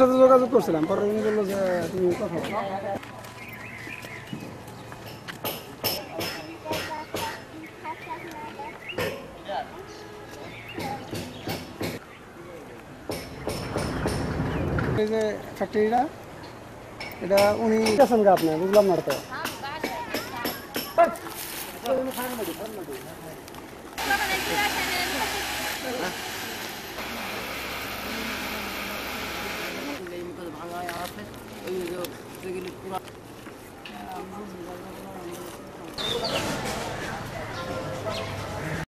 সাথে যোগাযোগ করছিলাম পরে উনি বলল যে তুমি কথা। এই যে ফ্যাক্টরিটা এটা উনি গেছেন গা আপনি বুঝলাম না তো। আছে ওই যে পুরা